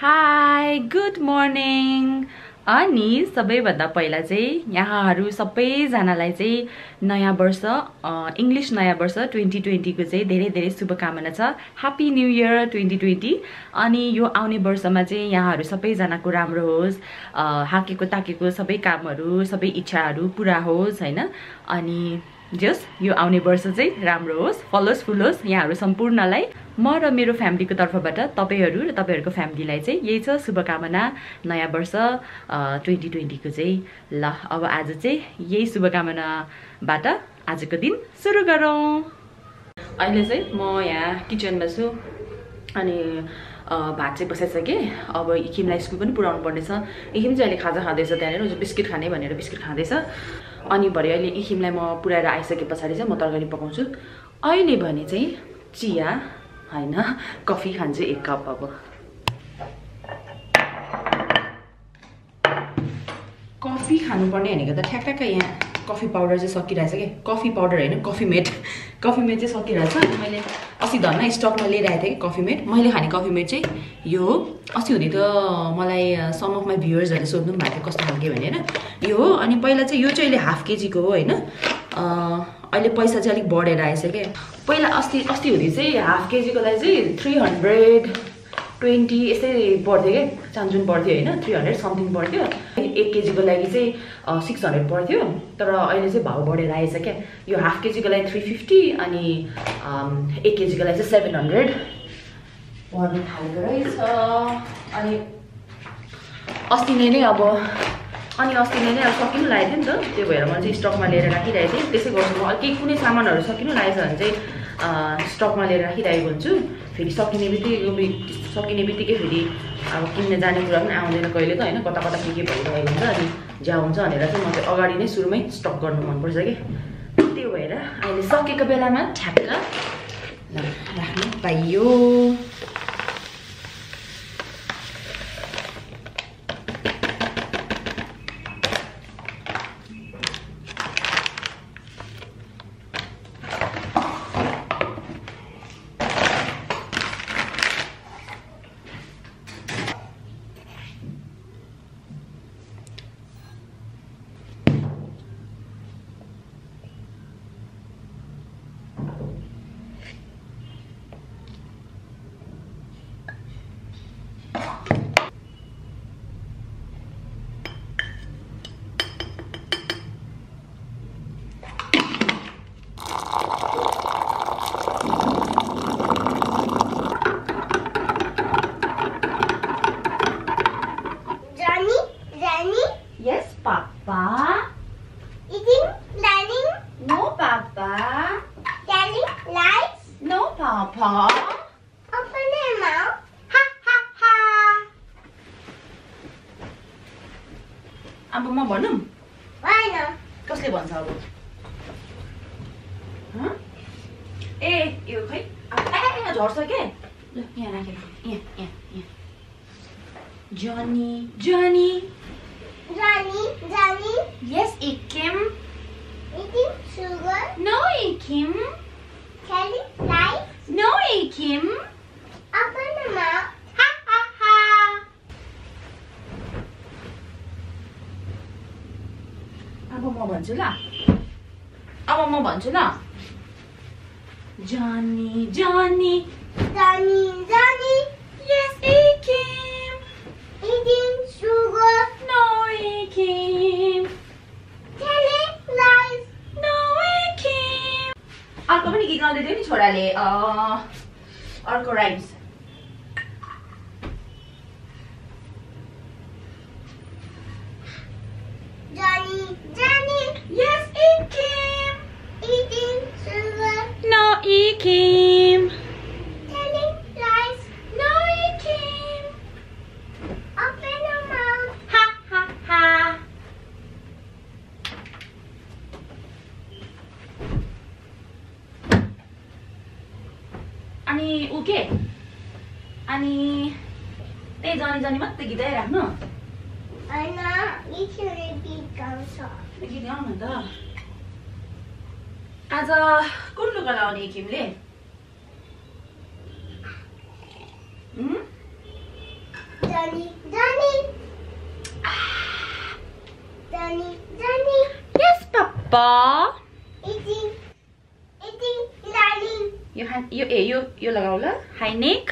High good morning अनि सबैभन्दा पहिला चाहिँ यहाँहरू सबैजनालाई चाहिँ नयाँ वर्ष इङ्ग्लिस नयाँ वर्ष ट्वेन्टी ट्वेन्टीको चाहिँ धेरै धेरै शुभकामना छ। Happy new year twenty twenty. अनि यो आउने वर्षमा चाहिँ यहाँहरू सबैजनाको राम्रो होस् हाकेको ताकेको सबै कामहरू सबै इच्छाहरू पुरा होस् होइन? अनि जस यो आउने वर्ष चाहिँ राम्रो होस् फलोस् फुलोस् यहाँहरू सम्पूर्णलाई। म र मेरो फ्यामिलीको तर्फबाट तपाईँहरू र तपाईँहरूको फ्यामिलीलाई चाहिँ यही छ शुभकामना। नयाँ वर्ष ट्वेन्टी ट्वेन्टीको चाहिँ ल अब आज चाहिँ यही शुभकामनाबाट आजको दिन सुरु गरौँ। अहिले चाहिँ म यहाँ किचनमा छु अनि भात चाहिँ बसाइसकेँ। अब इखिमलाई स्कुल पनि पुऱ्याउनु पर्नेछ। इखिम चाहिँ अहिले खाजा खाँदैछ त्यहाँनिर बिस्किट खाने भनेर बिस्किट खाँदैछ। अनि भरे अहिले इखिमलाई म पुऱ्याएर आइसके पछाडि चाहिँ म तरकारी पकाउँछु। अहिले भने चाहिँ चिया होइन कफी खान्छु एक कप अब। कफी खानुपर्ने भनेको त ठ्याक्क यहाँ। कफी पाउडर चाहिँ सकिरहेछ कि? कफी पाउडर होइन कफी मेड कफी मेड चाहिँ सकिरहेछ। मैले अस्ति धन्न स्टकमा लिएर आएको थिएँ कि कफी मेड मैले खाने कफी मेड चाहिँ यो हो अस्ति हुँदै त मलाई सम अफ माई भ्युवर्सहरूले सोध्नु पनि भएको थियो कस्तो खालके भने होइन। यो हो। अनि पहिला चाहिँ यो चाहिँ अहिले हाफ केजीको हो होइन। अहिले पैसा चाहिँ अलिक बढेर आएछ क्या पहिला अस्ति अस्ति हुँदै चाहिँ हाफ केजीको लागि चाहिँ थ्री हन्ड्रेड ट्वेन्टी यस्तै पर्थ्यो क्या चान्जुन पर्थ्यो होइन? थ्री हन्ड्रेड समथिङ पर्थ्यो एक केजीको लागि चाहिँ सिक्स हन्ड्रेड पर्थ्यो तर अहिले चाहिँ भाउ बढेर आएछ क्या। यो हाफ केजीको लागि थ्री फिफ्टी अनि एक केजीको लागि चाहिँ सेभेन हन्ड्रेड अनि अस्ति नै नै अब अनि अस्ति नै नै अब सकिनु लागेको थियो नि त। त्यो भएर मैले चाहिँ स्टकमा लिएर राखिरहेको थिएँ। त्यसै गर्छु म। केही कुनै सामानहरू सकिनु लागेछ भने चाहिँ स्टकमा लिएर राखिरहेको हुन्छु फेरि सकिने बित्तिकै सकिने बित्तिकै फेरि अब किन्ने जाने कुरा पनि आउँदैन कहिले त होइन? कता कता के के भइरहेको हुन्छ अनि ज्या हुन्छ भनेर चाहिँ म चाहिँ अगाडि नै सुरुमै स्टक गर्नु मनपर्छ कि त्यो भएर अहिले सकेको बेलामा ठ्याक्क। राख्नु पाइयो। अब म भनौँ कसले भन्छ अब ए यो खै झर्छ के यहाँ राखेर यहाँ यहाँ यहाँ Johnny, Johnny. Johnny, Johnny. Yes, Ikim. Eating sugar. No, Ikim. Telling lies. No, Ikim. भन्छु ल। अब म भन्छु ल। Johnny Johnny. Johnny Johnny yes एकिम eating sugar no एकिम टेले लाइज नो एकिम अर्को पनि गीत गाउँदै थियो नि छोराले। अर्को राइम्स अनि ऊ के? अनि त्यही जनी जनी मात्रै गीत राख्नु होइन इच्छुले गीत गाउँछ। त्यो गीत गाउनु त। आज कुन लुगा लाउने किमले? Johnny, Danny, यो लगाऊ ल हाई नेक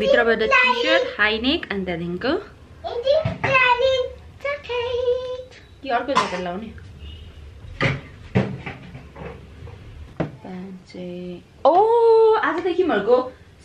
भित्रबाट टी सर्ट हाई नेक अनि त्यहाँदेखिको कि अर्को ज्याकेट लाउने ओ आज त किमहरूको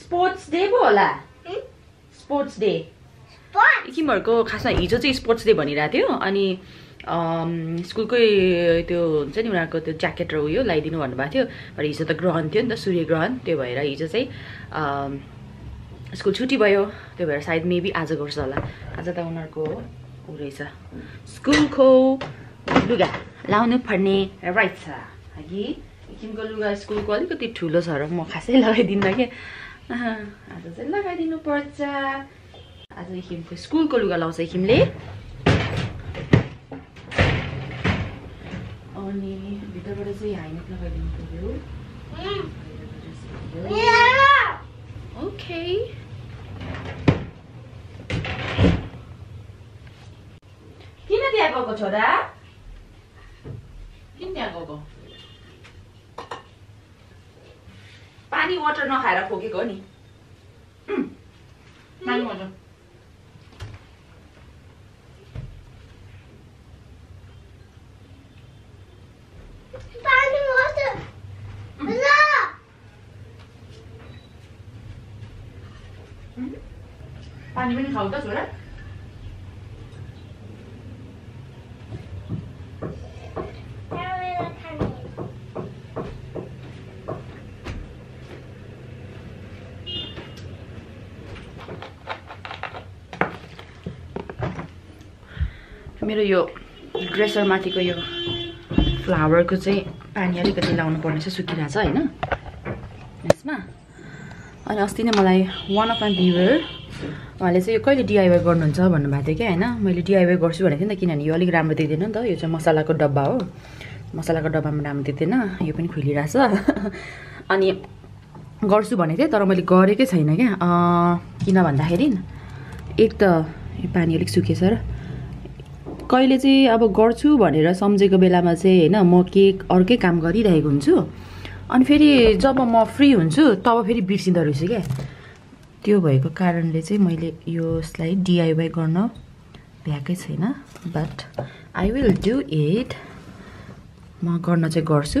स्पोर्ट्स डे पो होला? Sports day? किमहरूको खासमा हिजो चाहिँ स्पोर्ट्स डे भनिरहेको थियो अनि स्कुलकै त्यो हुन्छ नि उनीहरूको त्यो ज्याकेट र उयो लगाइदिनु भन्नुभएको थियो। तर हिजो त ग्रहण थियो नि त सूर्य ग्रहण। त्यो भएर हिजो चाहिँ स्कुल छुट्टी भयो। त्यो भएर सायद मेबी आज गर्छ होला। आज त उनीहरूको ऊ रहेछ। स्कुलको लुगा लाउनु पर्ने रहेछ कि किमको लुगा स्कुलको अलिकति ठुलो छ र म खासै लगाइदिन्न कि? आज चाहिँ लगाइदिनु पर्छ। आज हिमको स्कुलको लुगा लाउँछ हिमले अनि भित्रबाट चाहिँ हाइनेक लगाइदिनु पऱ्यो. ओके किन त्यहाँ गएको छोरा किन त्यहाँ गएको पानी वाटर नखाएर खोकेको हो नि पानी वाटर पानी पनि खाऊ त छोरा मेरो यो ड्रेसरमाथिको यो फ्लावरको चाहिँ पानी अलिकति लाउनु पर्ने छ सुकिरहेछ होइन? यसमा? अनि अस्ति नै मलाई वान अफ माई भ्युवर उहाँले चाहिँ यो कहिले डिआइवाई गर्नुहुन्छ भन्नुभएको थियो क्या होइन? मैले डिआइवाई गर्छु भनेको थिएँ नि त किनभने यो अलिक राम्रो देख्दैन नि त यो चाहिँ मसलाको डब्बा हो। मसलाको डब्बामा राम्रो देख्दैन यो पनि खुलिरहेछ। अनि गर्छु भनेको थिएँ तर मैले गरेकै छैन क्या। किन भन्दाखेरि एक त यो पानी अलिक सुकेछ र कहिले चाहिँ अब गर्छु भनेर सम्झेको बेलामा चाहिँ होइन म के अर्कै काम गरिरहेको हुन्छु। अनि फेरि जब म फ्री हुन्छु तब फेरि बिर्सिँदो रहेछु क्या। त्यो भएको कारणले चाहिँ मैले यसलाई डिआइवाई गर्न भ्याएकै छैन but I will do it म गर्न चाहिँ गर्छु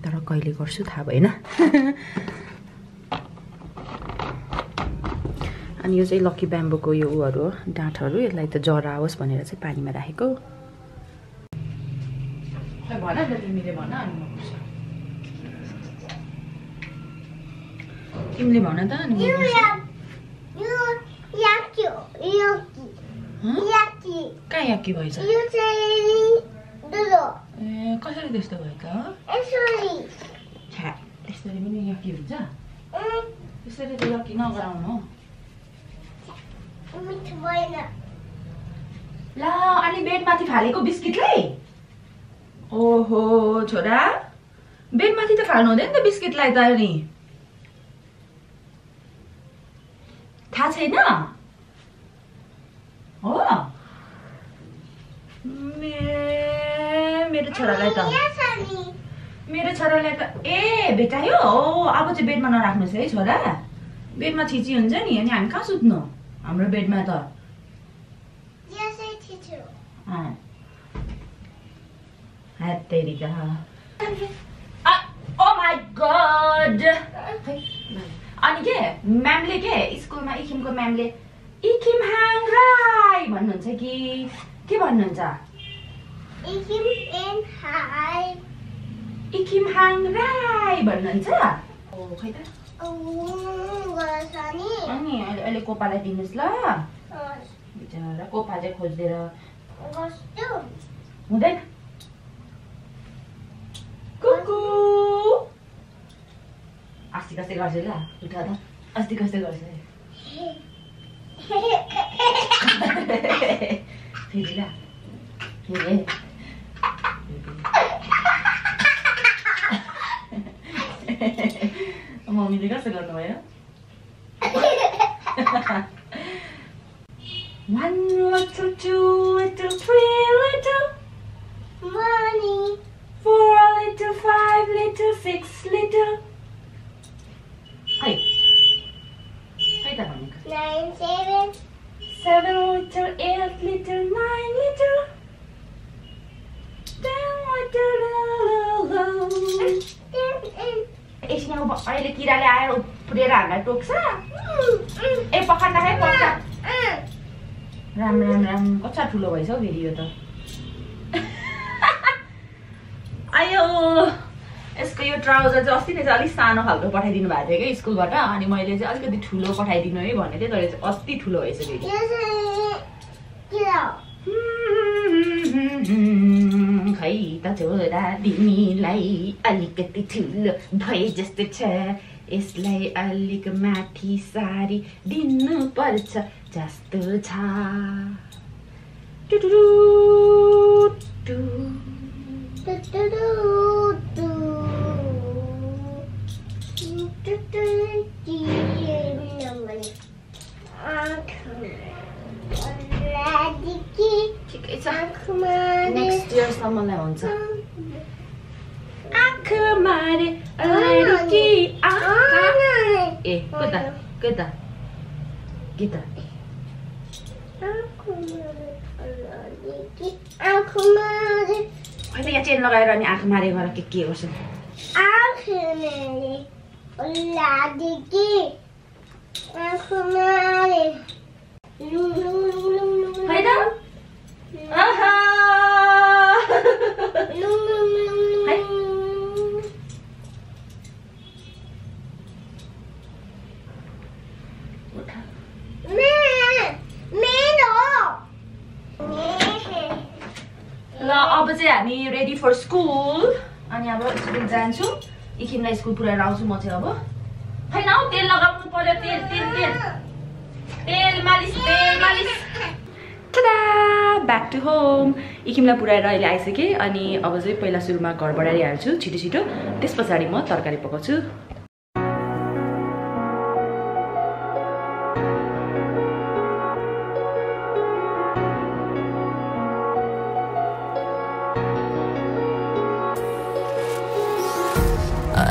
तर कहिले गर्छु थाहा भएन। अनि यो चाहिँ लक्की ब्याम्बोको यो उहरू हो डाँठहरू यसलाई त जरा आओस् भनेर चाहिँ पानीमा राखेको। तिमीले भन त अनि कहाँ याकी भएछ You say dodo. ए कसरी त्यस्तो भयो त Actually, छ्या त्यसरी पनि याकी हुन्छ त्यसरी त याकी नगराउनु हो मिठो भएन ल अनि बेडमाथि फालेको बिस्किटलाई ओहो छोरा बेडमाथि त फाल्नु हुँदैन त बिस्किटलाई त नि थाहा छैन हो मे- मेरो छोरालाई त. मेरो छोरालाई त ए भेटायो हो अब चाहिँ बेडमा नराख्नुहोस् है छोरा बेडमा छिची हुन्छ नि अनि हामी कहाँ सुत्नु हाम्रो बेडमा त अनि के म्यामले के स्कुलमा इखिमको म्यामले इखिम हाङ राई भन्नुहुन्छ कि के भन्नुहुन्छ. इखिम हाङ राई भन्नुहुन्छ। खै त? Oh. अनि अहिले अहिले कोपालाई दिनुहोस् ल। बिचरा कोपा चाहिँ खोजिदिएर. हुँदैन। कुकु। अस्ति कस्तै गर्छु ल उठा त। अस्ति कस्तै गर्छु। Relax. Yeah. 어머니가 쓰는 거예요? One little, two little, three little Money Four little, five little, six little Nine, seven Seven liter, eight liter, nine liter. Ten liter, la, la, एकछिन अब अहिले किराले आएर पुरेर हामीलाई टोक्छ ए पखाल्दाखेरि पक्छ mm. राम राम राम कच्चा ठुलो भएछ हौ फेरि यो त आयो यो ट्राउजर चाहिँ अस्ति नै चाहिँ अलिक सानो खालको पठाइदिनु भएको थियो कि स्कुलबाट अनि मैले चाहिँ अलिकति ठुलो पठाइदिनु है भनेको थिएँ तर चाहिँ अस्ति ठुलो out. खै त छोरा तिमीलाई अलिकति ठुलो भए जस्तो छ यसलाई अलिक माथि सारी दिनु पर्छ जस्तो छ टु। नेक्स्ट इयरसम्मलाई हुन्छ आँखा मारे अलिकति आँखा ए के त के त के त यहाँ चेन लगाएर अनि आँखा मारे गरेर के के गर्छ Akumari. Ladiki. Akumari. Lum, lum, lum, lum, lum. होइन आहा Lum, lum, lum, lum, Hai. lum. उठा। Me. Me no. Me. ल अब चाहिँ हामी रेडी फर स्कुल अनि अब स्कुल जान्छु इखिमलाई स्कुल पुऱ्याएर आउँछु म चाहिँ अब। होइन हौ तेल लगाउनु पर्यो तेल तेल तेल। तेल मालिस तेल मालिस। ब्याक टु होम इखिमलाई पुऱ्याएर अहिले आइसकेँ अनि अब चाहिँ पहिला सुरुमा घर बढाइहाल्छु छिटो छिटो। त्यस पछाडि म तरकारी पकाउँछु।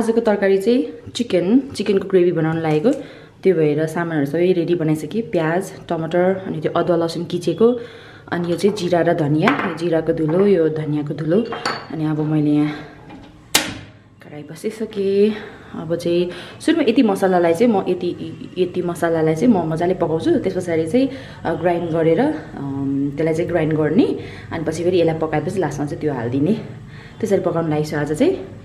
आजको तरकारी चाहिँ चिकन चिकनको ग्रेभी बनाउन लागेको। त्यो भएर सामानहरू सबै रेडी बनाइसकेँ। प्याज टमाटर अनि त्यो अदुवा लसुन किचेको। अनि यो चाहिँ जिरा र धनियाँ। यो जिराको धुलो यो धनियाँको धुलो। अनि अब मैले यहाँ कराई बसिसकेँ। अब चाहिँ सुरुमा यति मसलालाई चाहिँ म यति यति मसलालाई चाहिँ म मजाले पकाउँछु। त्यस पछाडि चाहिँ ग्राइन्ड गरेर त्यसलाई चाहिँ ग्राइन्ड गर्ने। अनि पछि फेरि यसलाई पकाएपछि लास्टमा चाहिँ त्यो हालिदिने। त्यसरी पकाउनु लागि आज चाहिँ।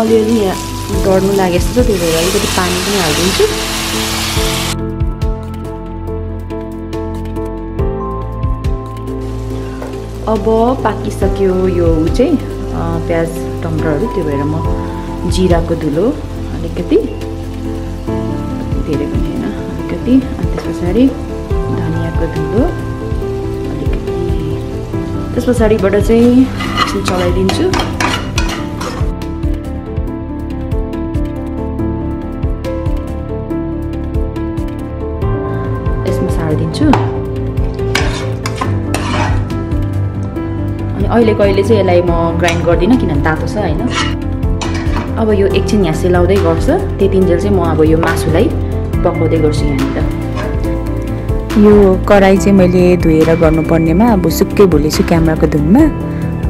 अलिअलि यहाँ डढ्नु लागे जस्तो त्यही भएर अलिकति पानी पनि हालिदिन्छु। अब पाकिसक्यो यो ऊ चाहिँ प्याज टमाटरहरू त्यो भएर म जिराको धुलो अलिकति धेरै पनि होइन अलिकति अनि त्यस पछाडि धनियाँको धुलो अलिकति त्यस पछाडिबाट चाहिँ चलाइदिन्छु। अहिले कहिले चाहिँ यसलाई म ग्राइन्ड गर्दिनँ किनभने तातो छ होइन। अब यो एकछिन यहाँ सेलाउँदै गर्छ त्यतिन्जेल चाहिँ म अब यो मासुलाई पकाउँदै गर्छु यहाँनिर। यो कराई चाहिँ मैले धोएर गर्नुपर्नेमा अब सुक्कै भुलेछु क्यामेराको धुनमा।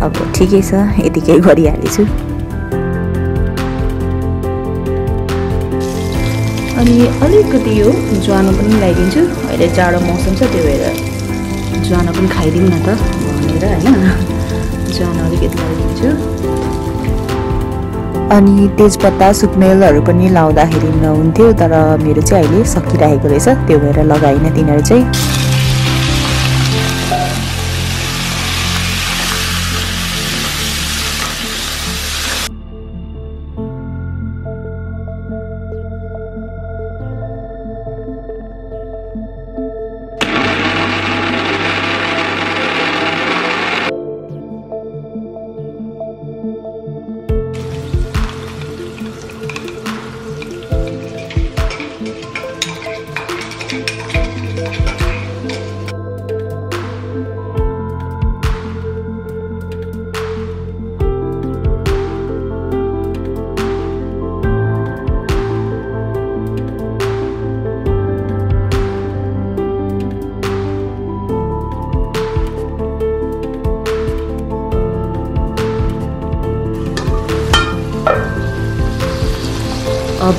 अब ठिकै छ यतिकै गरिहालेछु। अनि अलिकति यो ज्वानो पनि लगाइदिन्छु। अहिले जाडो मौसम छ त्यो भएर ज्वानो पनि खाइदिउँ न त भनेर होइन। ज्वानो अलिकति लगाइदिन्छु अनि तेजपत्ता सुकमेलहरू पनि लाउँदाखेरि नहुन्थ्यो तर मेरो चाहिँ अहिले सकिरहेको रहेछ त्यो भएर लगाइनँ तिनीहरू चाहिँ।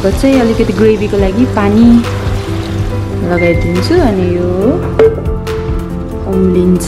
अब चाहिँ अलिकति ग्रेभीको लागि पानी लगाइदिन्छु अनि यो उम्लिन्छ।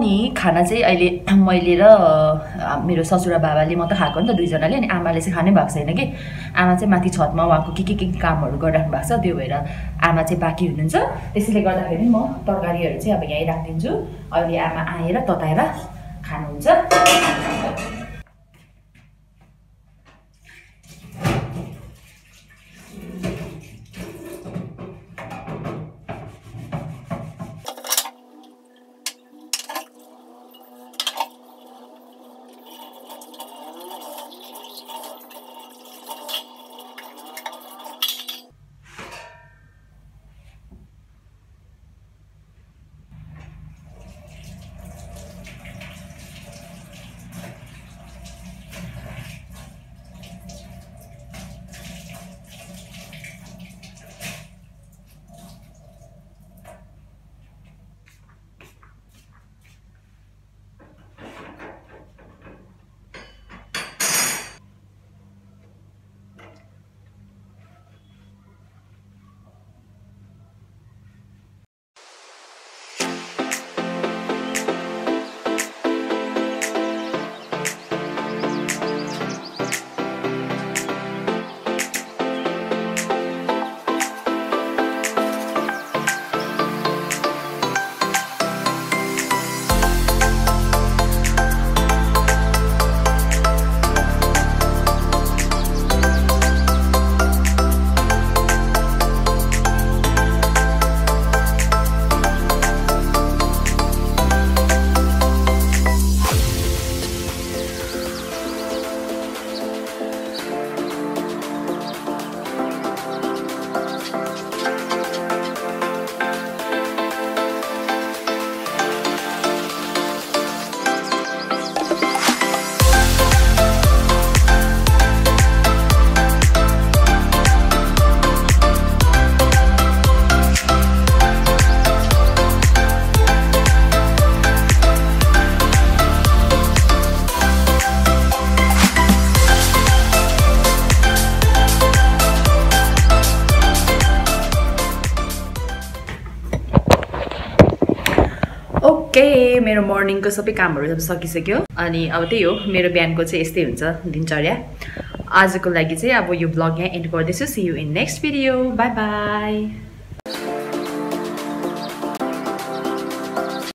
अनि खाना चाहिँ अहिले मैले र मेरो ससुरा बाबाले मात्रै खाएको नि त दुईजनाले अनि आमाले चाहिँ खानै भएको छैन कि। आमा चाहिँ माथि छतमा उहाँको के के के कामहरू गरिराख्नु भएको छ त्यो भएर आमा चाहिँ बाँकी हुनुहुन्छ। त्यसैले गर्दाखेरि म तरकारीहरू चाहिँ अब यहीँ राखिदिन्छु। अहिले आमा आएर तताएर खानुहुन्छ। मर्निङको सबै कामहरू अब सकिसक्यो। अनि अब त्यही हो मेरो बिहानको चाहिँ यस्तै हुन्छ दिनचर्या। आजको लागि चाहिँ अब यो ब्लग यहाँ एन्ड गर्दैछु। See you in next video bye bye